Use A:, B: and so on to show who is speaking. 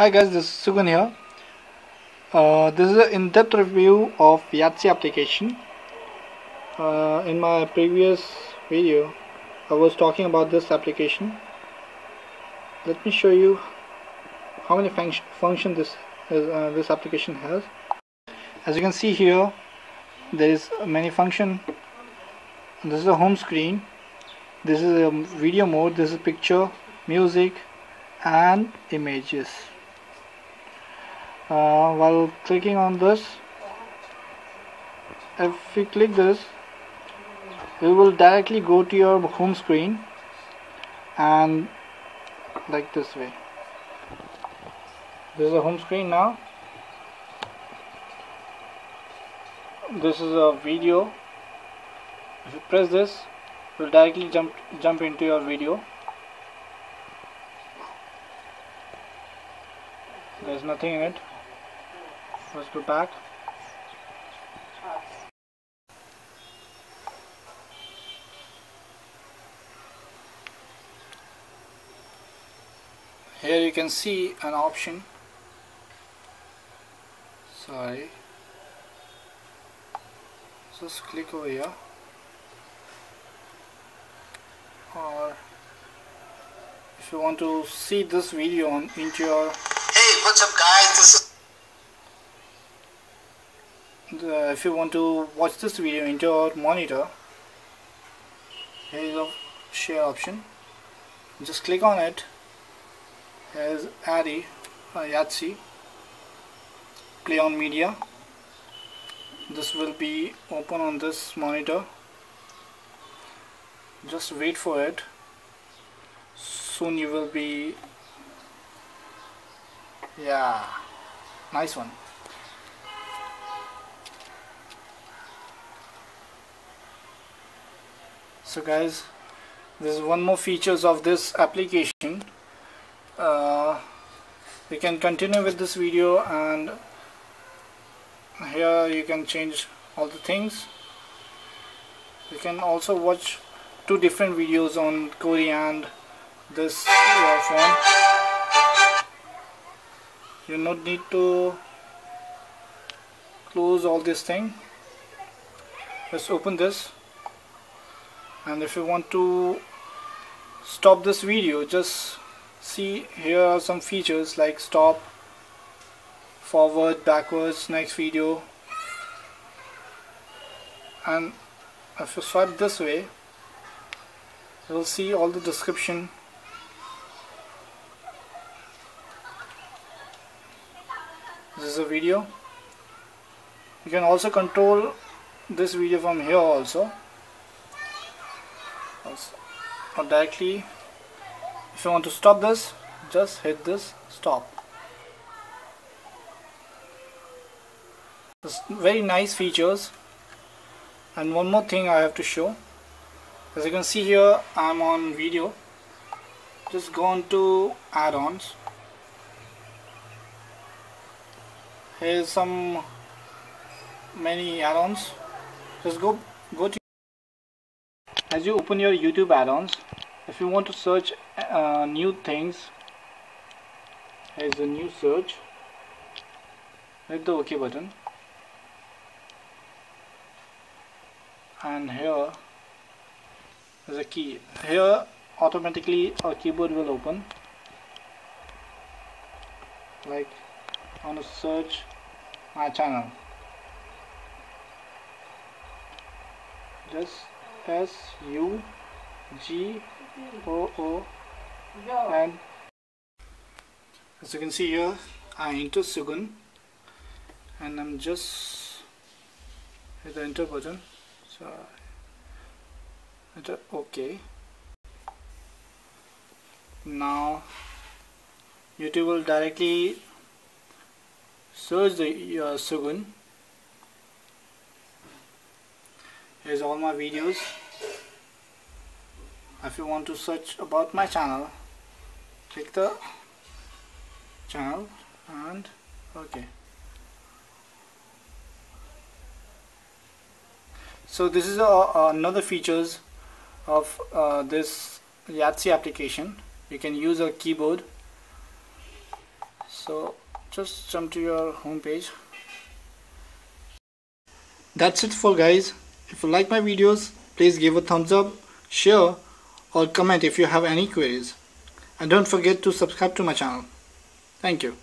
A: Hi guys, this is Sugoon here. Uh, this is an in-depth review of Yatse application. Uh, in my previous video, I was talking about this application. Let me show you how many function function this is, uh, this application has. As you can see here, there is many function. This is a home screen. This is a video mode. This is a picture, music, and images uh, while clicking on this if we click this it will directly go to your home screen and like this way. This is a home screen now. This is a video. If you press this it will directly jump jump into your video. There's nothing in it let's go back. Here you can see an option. Sorry. Just click over here. Or if you want to see this video on into your
B: hey what's up guys? This is
A: the, if you want to watch this video into your monitor here is a share option. Just click on it. Here's Addy uh, Yatse play on media. This will be open on this monitor. Just wait for it. Soon you will be yeah nice one so guys this is one more features of this application. Uh, we can continue with this video and here you can change all the things. You can also watch two different videos on Kodi and this your phone. You not need to close all this thing. Let's open this and if you want to stop this video just see here are some features like stop forward backwards next video. And if you swipe this way you will see all the description. This is a video. You can also control this video from here also or directly. If you want to stop this just hit this stop. Very nice features. And one more thing I have to show. As you can see here I'm on video. Just go on to add-ons. Here's some many add-ons. Just go go to as you open your YouTube add-ons if you want to search uh, new things here's a new search. Hit the OK button. And here is a key. Here automatically a keyboard will open. Like I want to search my channel. Just S U G O O and as you can see here I enter Sugoon and I'm just hit the enter button. So enter OK now YouTube will directly search the uh, Sugoon. Here's all my videos if you want to search about my channel click the channel and okay. So this is a, another features of uh, this Yatse application. You can use a keyboard. So just jump to your home page that's it for guys. If you like my videos please give a thumbs up share or comment if you have any queries. And don't forget to subscribe to my channel. Thank you